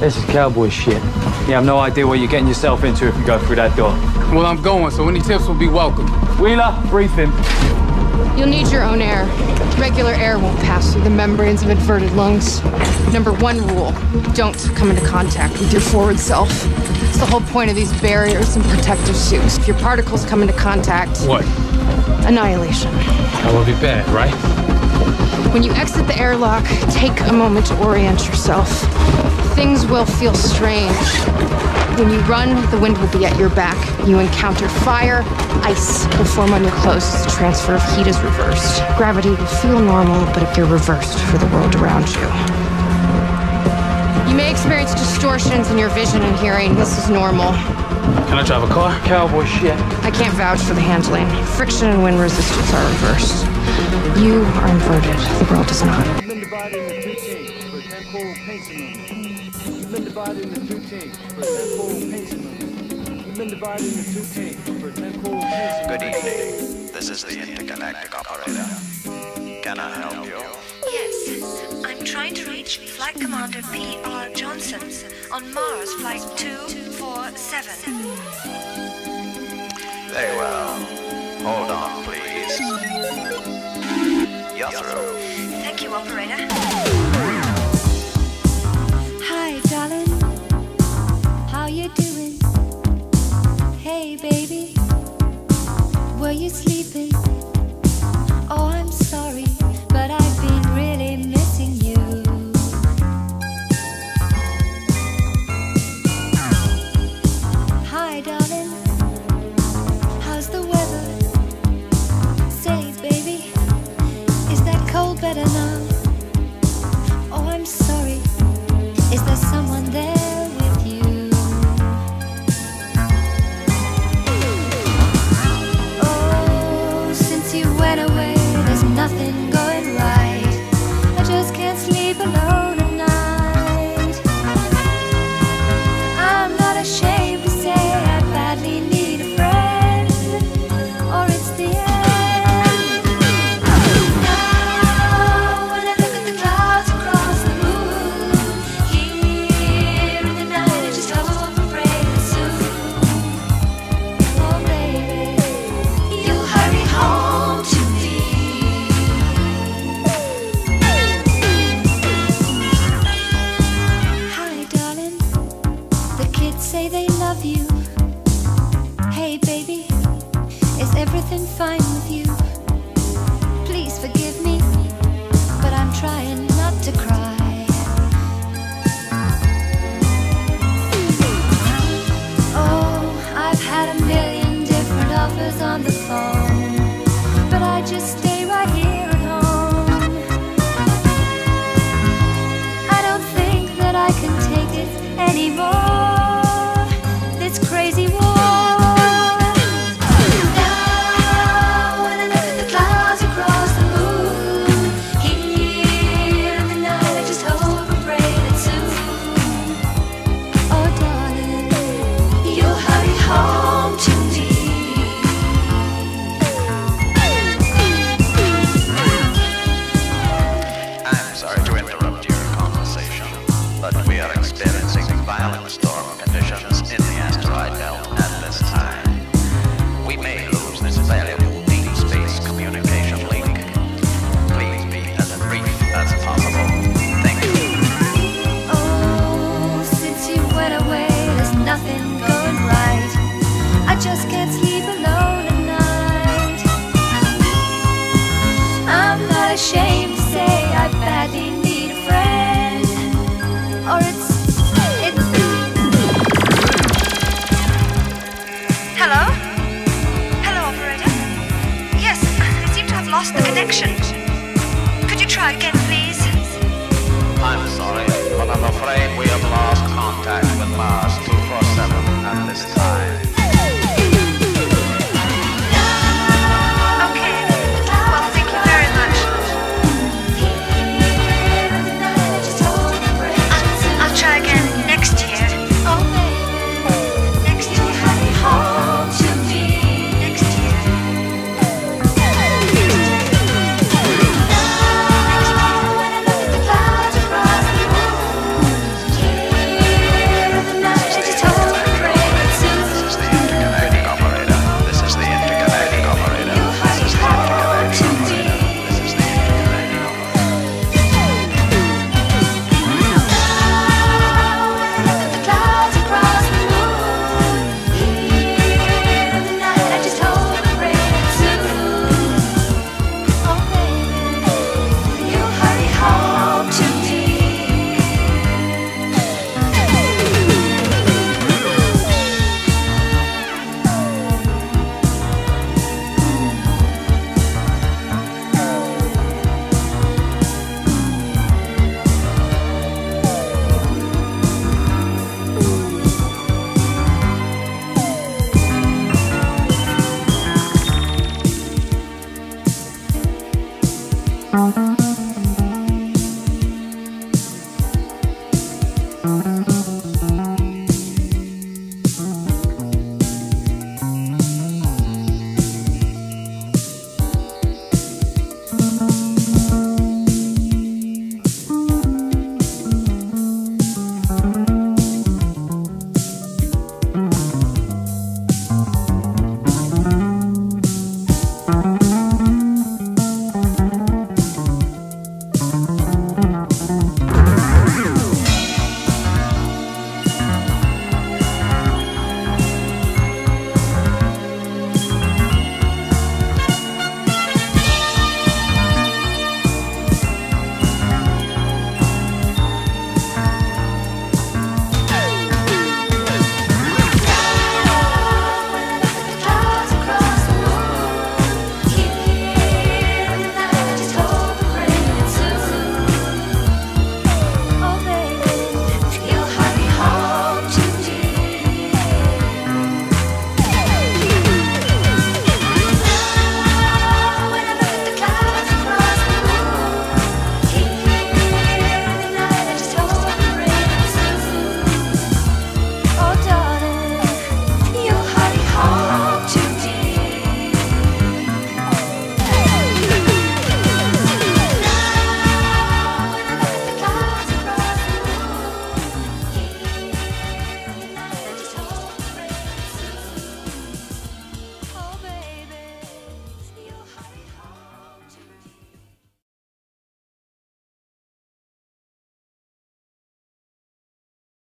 This is cowboy shit. You have no idea what you're getting yourself into if you go through that door. Well, I'm going, so any tips will be welcome. Wheeler, brief him. You'll need your own air. Regular air won't pass through the membranes of inverted lungs. Number one rule don't come into contact with your forward self. It's the whole point of these barriers and protective suits. If your particles come into contact, What? annihilation. That would be bad, right? When you exit the airlock, take a moment to orient yourself. Things will feel strange. When you run, the wind will be at your back. You encounter fire, ice will form on your clothes the transfer of heat is reversed. Gravity will feel normal, but appear reversed for the world around you. You may experience distortions in your vision and hearing. This is normal. Can I drive a car? Cowboy shit. I can't vouch for the handling. Friction and wind resistance are reversed. You are inverted. The world is not. You've been divided into two teams for temporal pacing You've been divided into two teams for temporal pacing You've been divided into two teams for temporal pacing Good evening. This is the intergalactic operator. Can I help you? Yes, I'm trying to reach Flight Commander P.R. Johnson on Mars Flight 247. Very well. Hold on, please. You're through. Thank you, operator. Anymore. lost the connection. Could you try again, please? I'm sorry, but I'm afraid we have lost contact with Mars 247 at this time.